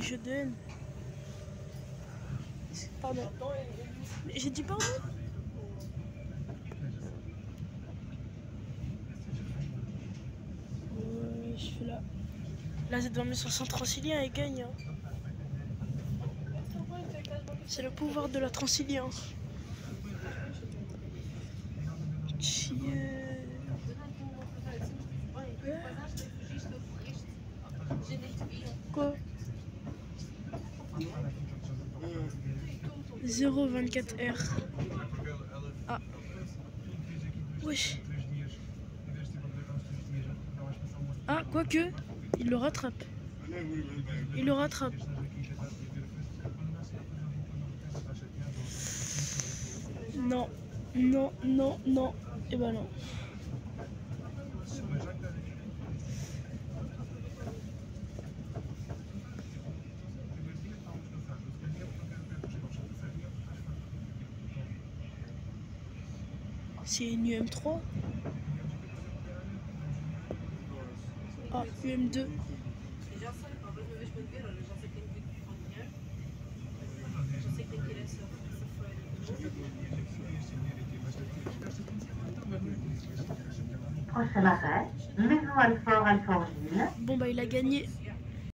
je donne. Pardon. J'ai dit pardon euh, Je suis là. Là, c'est devant mes 60 transiliens et gagne. Hein. C'est le pouvoir de la transilience. Euh, Quoi? 0,24 R. Ah. Wesh. Ah, quoique, il le rattrape. Il le rattrape. Non, non, non, non. Et eh ben non. C'est une UM3 Ah, UM2. Prochain arrêt, Maison Alfort, Alfortville. Bon bah il a gagné.